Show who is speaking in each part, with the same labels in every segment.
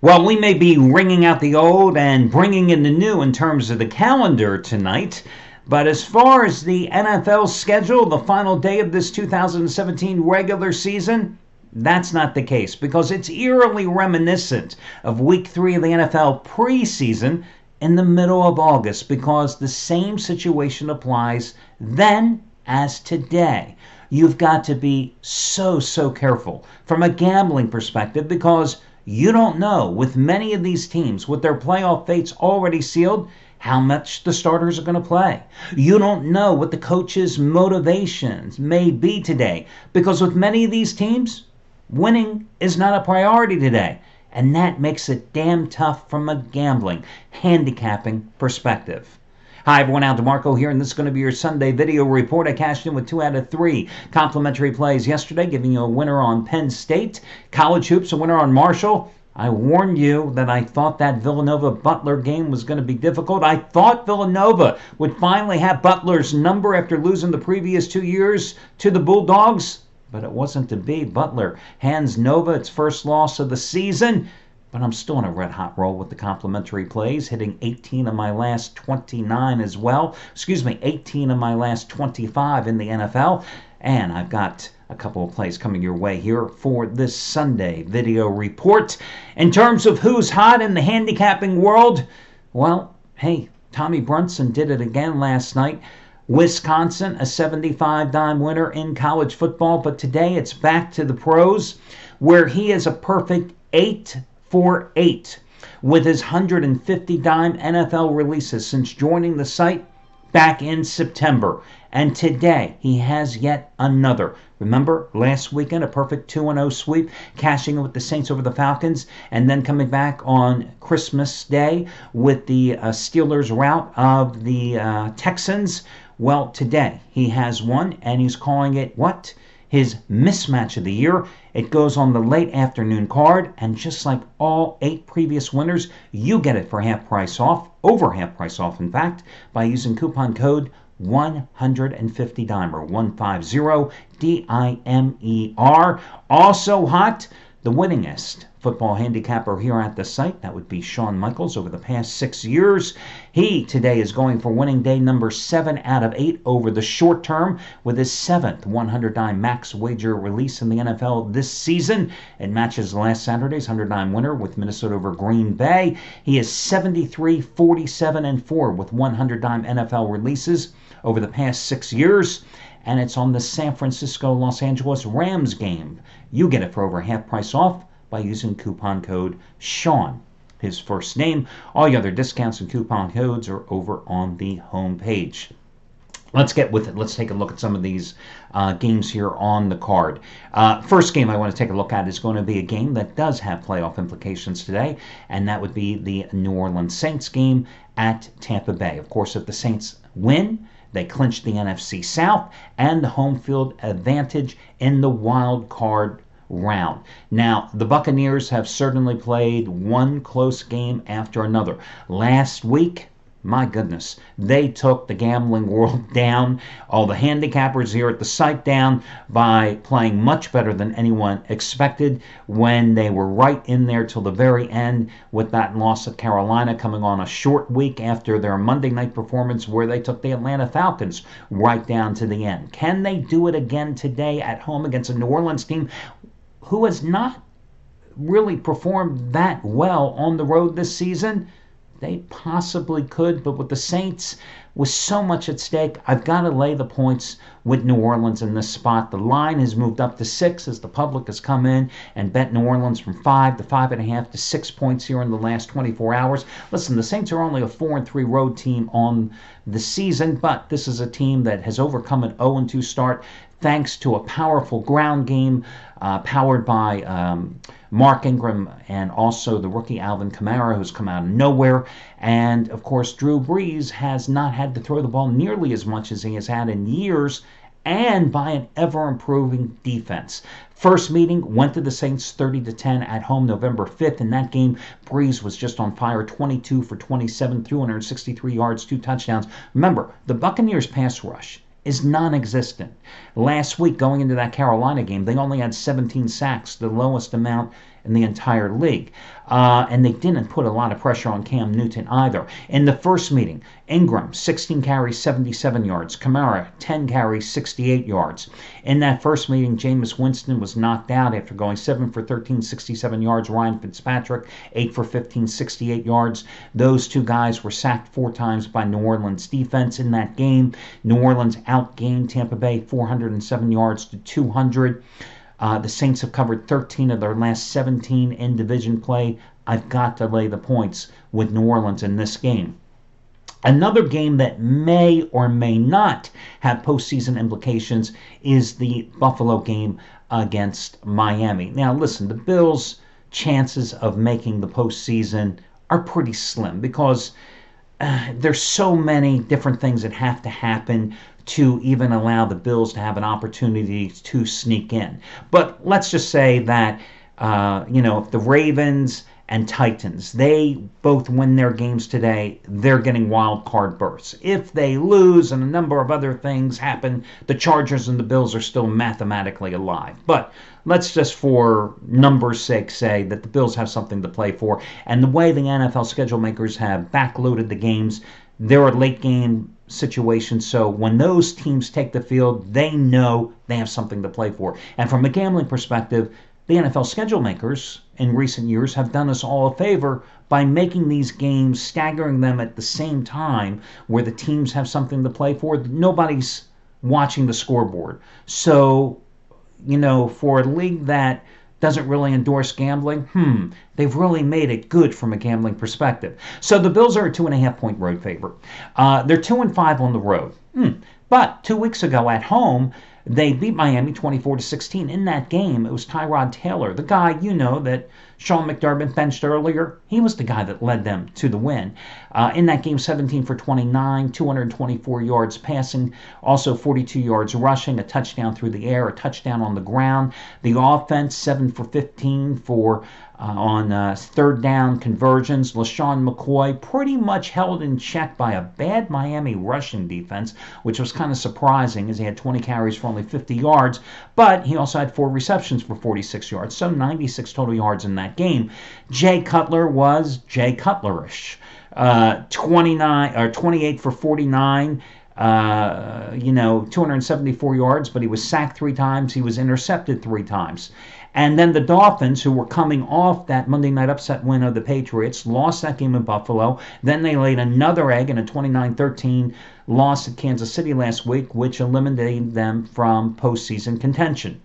Speaker 1: Well, we may be ringing out the old and bringing in the new in terms of the calendar tonight. But as far as the NFL schedule, the final day of this 2017 regular season, that's not the case because it's eerily reminiscent of week three of the NFL preseason in the middle of August because the same situation applies then as today. You've got to be so, so careful from a gambling perspective because you don't know with many of these teams with their playoff fates already sealed how much the starters are going to play. You don't know what the coach's motivations may be today because with many of these teams, winning is not a priority today. And that makes it damn tough from a gambling, handicapping perspective. Hi everyone, Al DeMarco here, and this is going to be your Sunday video report. I cashed in with two out of three complimentary plays yesterday, giving you a winner on Penn State, College Hoops, a winner on Marshall. I warned you that I thought that Villanova Butler game was going to be difficult. I thought Villanova would finally have Butler's number after losing the previous two years to the Bulldogs, but it wasn't to be. Butler hands Nova its first loss of the season. But I'm still in a red hot roll with the complimentary plays, hitting 18 of my last 29 as well. Excuse me, 18 of my last 25 in the NFL. And I've got a couple of plays coming your way here for this Sunday video report. In terms of who's hot in the handicapping world, well, hey, Tommy Brunson did it again last night. Wisconsin, a 75 dime winner in college football, but today it's back to the pros where he is a perfect 8 for 8 with his 150 dime NFL releases since joining the site back in September. And today he has yet another. Remember last weekend, a perfect 2 0 sweep, cashing in with the Saints over the Falcons, and then coming back on Christmas Day with the uh, Steelers route of the uh, Texans. Well, today he has one, and he's calling it what? His mismatch of the year. It goes on the late afternoon card, and just like all eight previous winners, you get it for half price off, over half price off, in fact, by using coupon code 150 dimer 150 D I M E R. Also hot, the winningest football handicapper here at the site. That would be Sean Michaels over the past six years. He today is going for winning day number seven out of eight over the short term with his seventh 100 dime max wager release in the NFL this season. It matches last Saturday's 100 dime winner with Minnesota over Green Bay. He is 73, 47, and 4 with 100 dime NFL releases over the past six years and it's on the San Francisco Los Angeles Rams game. You get it for over half price off by using coupon code Shawn, his first name. All the other discounts and coupon codes are over on the home page. Let's get with it. Let's take a look at some of these uh, games here on the card. Uh, first game I want to take a look at is going to be a game that does have playoff implications today, and that would be the New Orleans Saints game at Tampa Bay. Of course, if the Saints win, they clinch the NFC South and the home field advantage in the wild card round. Now, the Buccaneers have certainly played one close game after another. Last week, my goodness, they took the gambling world down, all the handicappers here at the site down by playing much better than anyone expected when they were right in there till the very end with that loss of Carolina coming on a short week after their Monday night performance where they took the Atlanta Falcons right down to the end. Can they do it again today at home against a New Orleans team who has not really performed that well on the road this season. They possibly could, but with the Saints, with so much at stake, I've got to lay the points with New Orleans in this spot. The line has moved up to six as the public has come in and bet New Orleans from five to five and a half to six points here in the last 24 hours. Listen, the Saints are only a four and three road team on the season, but this is a team that has overcome an 0 2 start thanks to a powerful ground game uh, powered by um, Mark Ingram and also the rookie Alvin Kamara, who's come out of nowhere. And of course, Drew Brees has not had to throw the ball nearly as much as he has had in years and by an ever improving defense. First meeting went to the Saints 30 to 10 at home November 5th. In that game, Brees was just on fire 22 for 27, 363 yards, two touchdowns. Remember, the Buccaneers pass rush is non existent. Last week, going into that Carolina game, they only had 17 sacks, the lowest amount in the entire league. Uh, and they didn't put a lot of pressure on Cam Newton either. In the first meeting, Ingram, 16 carries, 77 yards. Kamara, 10 carries, 68 yards. In that first meeting, Jameis Winston was knocked out after going 7 for 13, 67 yards. Ryan Fitzpatrick, 8 for 15, 68 yards. Those two guys were sacked four times by New Orleans defense in that game. New Orleans outgained Tampa Bay 407 yards to 200. Uh, the Saints have covered 13 of their last 17 in division play. I've got to lay the points with New Orleans in this game. Another game that may or may not have postseason implications is the Buffalo game against Miami. Now, listen, the Bills' chances of making the postseason are pretty slim because uh, there's so many different things that have to happen to even allow the Bills to have an opportunity to sneak in. But let's just say that, uh, you know, if the Ravens and Titans, they both win their games today, they're getting wild card berths. If they lose and a number of other things happen, the Chargers and the Bills are still mathematically alive. But let's just for numbers' sake say that the Bills have something to play for. And the way the NFL schedule makers have backloaded the games, there are late game situations. So when those teams take the field, they know they have something to play for. And from a gambling perspective, the NFL schedule makers in recent years have done us all a favor by making these games, staggering them at the same time where the teams have something to play for. Nobody's watching the scoreboard. So, you know, for a league that doesn't really endorse gambling, hmm, they've really made it good from a gambling perspective. So the Bills are a two and a half point road favorite. Uh, they're two and five on the road. Hmm. But two weeks ago at home, they beat Miami 24 to 16. In that game, it was Tyrod Taylor, the guy you know that Sean McDermott benched earlier. He was the guy that led them to the win. Uh, in that game, 17 for 29, 224 yards passing, also 42 yards rushing, a touchdown through the air, a touchdown on the ground. The offense, 7 for 15 for uh, on uh, third down conversions. LeSean McCoy pretty much held in check by a bad Miami rushing defense, which was kind of surprising as he had 20 carries for only 50 yards, but he also had four receptions for 46 yards, so 96 total yards in that game. Jay Cutler was Jay Cutlerish. Uh, 29 or 28 for 49 uh, you know, 274 yards, but he was sacked three times. He was intercepted three times. And then the Dolphins, who were coming off that Monday night upset win of the Patriots, lost that game in Buffalo. Then they laid another egg in a 29 13 loss at Kansas City last week, which eliminated them from postseason contention.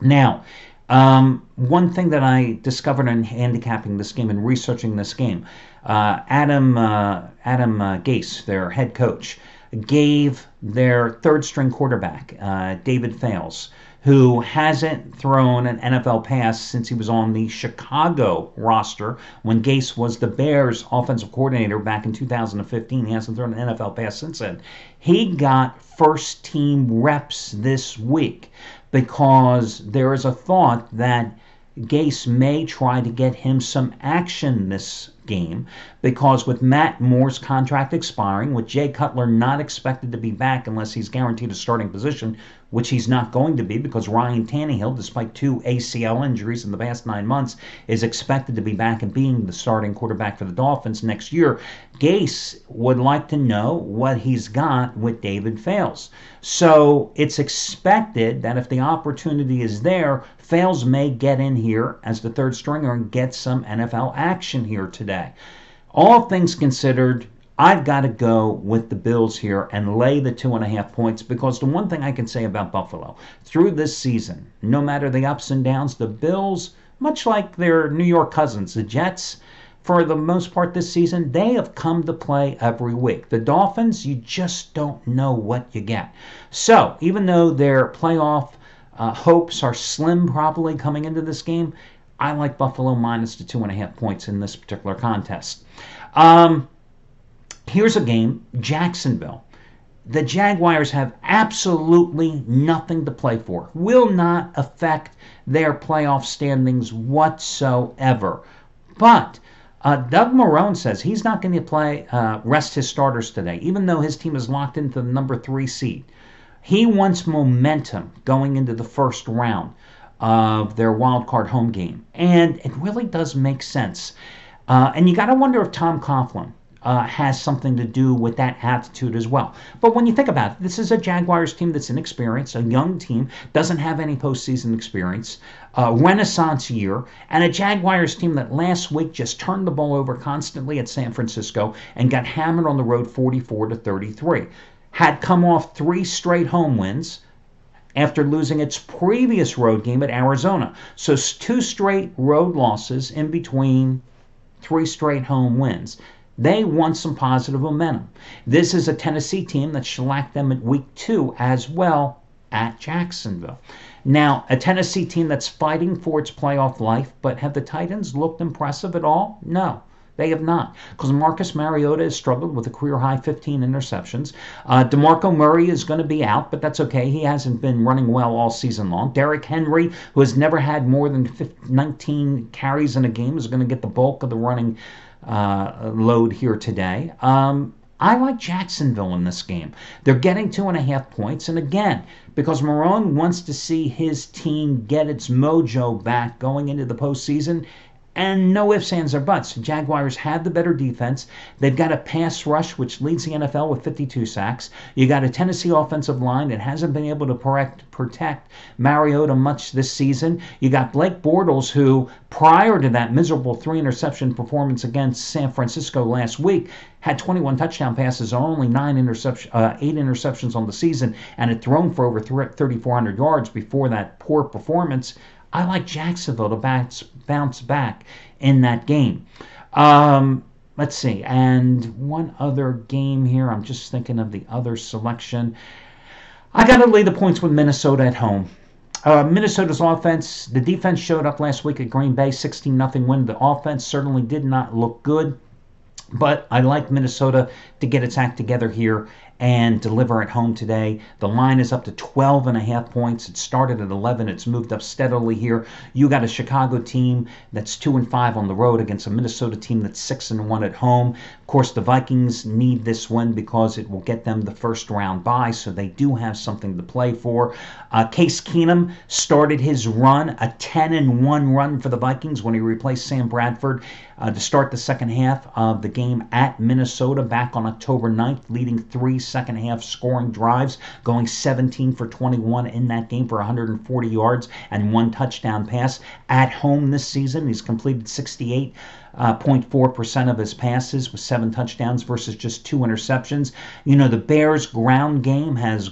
Speaker 1: Now, um, one thing that I discovered in handicapping this game and researching this game, uh, Adam uh, Adam uh, Gase, their head coach, gave their third string quarterback, uh, David Fales, who hasn't thrown an NFL pass since he was on the Chicago roster when Gase was the Bears offensive coordinator back in 2015. He hasn't thrown an NFL pass since then. He got first team reps this week because there is a thought that Gase may try to get him some action this game because with Matt Moore's contract expiring, with Jay Cutler not expected to be back unless he's guaranteed a starting position, which he's not going to be because Ryan Tannehill, despite two ACL injuries in the past nine months, is expected to be back and being the starting quarterback for the Dolphins next year. Gase would like to know what he's got with David Fales. So it's expected that if the opportunity is there, Fales may get in here as the third stringer and get some NFL action here today. All things considered, I've got to go with the Bills here and lay the two and a half points because the one thing I can say about Buffalo through this season, no matter the ups and downs, the Bills, much like their New York cousins, the Jets, for the most part this season, they have come to play every week. The Dolphins, you just don't know what you get. So, even though their playoff uh, hopes are slim probably coming into this game, I like Buffalo minus the two and a half points in this particular contest. Um, Here's a game Jacksonville. The Jaguars have absolutely nothing to play for, will not affect their playoff standings whatsoever. But uh, Doug Marrone says he's not going to play uh, rest his starters today, even though his team is locked into the number three seed. He wants momentum going into the first round. of their wild card home game. And it really does make sense. Uh, and you got to wonder if Tom Coughlin uh, has something to do with that attitude as well. But when you think about it, this is a Jaguars team that's inexperienced, a young team, doesn't have any postseason experience, a renaissance year, and a Jaguars team that last week just turned the ball over constantly at San Francisco and got hammered on the road 44 to 33. Had come off three straight home wins after losing its previous road game at Arizona. So two straight road losses in between three straight home wins. They want some positive momentum. This is a Tennessee team that shellacked them at week two as well at Jacksonville. Now, a Tennessee team that's fighting for its playoff life, but have the Titans looked impressive at all? No. They have not, because Marcus Mariota has struggled with a career high 15 interceptions. Uh, DeMarco Murray is going to be out, but that's okay. He hasn't been running well all season long. Derrick Henry, who has never had more than 15, 19 carries in a game, is going to get the bulk of the running uh, load here today. Um, I like Jacksonville in this game. They're getting two and a half points. And again, because Marrone wants to see his team get its mojo back going into the postseason, and no ifs, ands, or buts. Jaguars have the better defense. They've got a pass rush, which leads the NFL with 52 sacks. You got a Tennessee offensive line that hasn't been able to protect, protect Mariota much this season. You got Blake Bortles, who prior to that miserable three interception performance against San Francisco last week, had 21 touchdown passes on only nine interception, uh, eight interceptions on the season, and had thrown for over 3,400 yards before that poor performance. I like Jacksonville to bounce, bounce back in that game. Um, let's see. And one other game here. I'm just thinking of the other selection. I got to lay the points with Minnesota at home. Uh, Minnesota's offense, the defense showed up last week at Green Bay, 16 0 win. The offense certainly did not look good. But I like Minnesota to get its act together here and deliver at home today. The line is up to 12 and a half points. It started at 11. It's moved up steadily here. You got a Chicago team that's 2 and 5 on the road against a Minnesota team that's 6 and 1 at home. Of course, the Vikings need this win because it will get them the first round bye, so they do have something to play for. Uh, Case Keenum started his run, a 10 and 1 run for the Vikings when he replaced Sam Bradford uh, to start the second half of the game at Minnesota back October 9th, leading three second half scoring drives, going 17 for 21 in that game for 140 yards and one touchdown pass. At home this season, he's completed 68. Uh, 0.4% of his passes with seven touchdowns versus just two interceptions. You know, the Bears' ground game has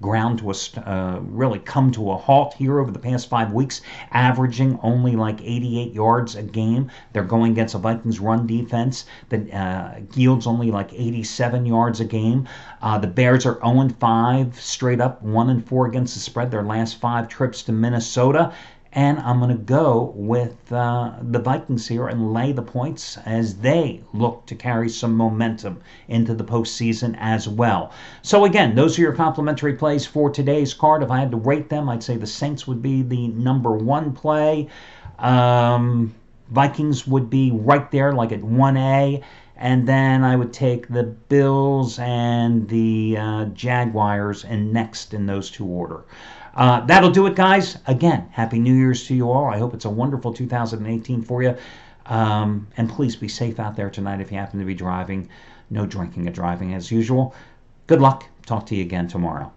Speaker 1: ground to a uh, really come to a halt here over the past five weeks, averaging only like 88 yards a game. They're going against a Vikings run defense that uh, yields only like 87 yards a game. Uh, the Bears are 0 5 straight up, 1 4 against the spread. Their last five trips to Minnesota and I'm going to go with uh, the Vikings here and lay the points as they look to carry some momentum into the postseason as well. So, again, those are your complimentary plays for today's card. If I had to rate them, I'd say the Saints would be the number one play. Um, Vikings would be right there, like at 1A. And then I would take the Bills and the uh, Jaguars and next in those two order. Uh, that'll do it, guys. Again, Happy New Year's to you all. I hope it's a wonderful 2018 for you. Um, and please be safe out there tonight if you happen to be driving. No drinking and driving as usual. Good luck. Talk to you again tomorrow.